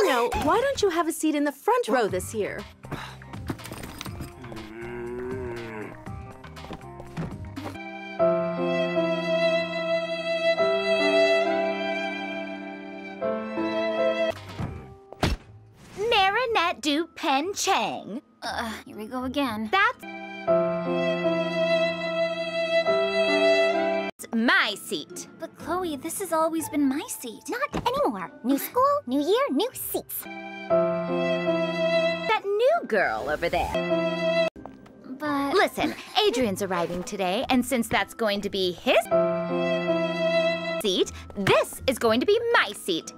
Dino, why don't you have a seat in the front row this year? Marinette Dupain-Cheng. Uh, here we go again. That's my seat. But Chloe, this has always been my seat. Not anymore. New school, new year, new seats. That new girl over there. But Listen, Adrien's arriving today, and since that's going to be his seat, this is going to be my seat.